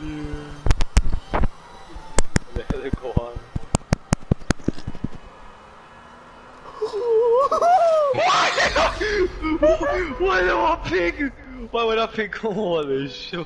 Let it go on. Why did I pick? Why would I pick on this shit?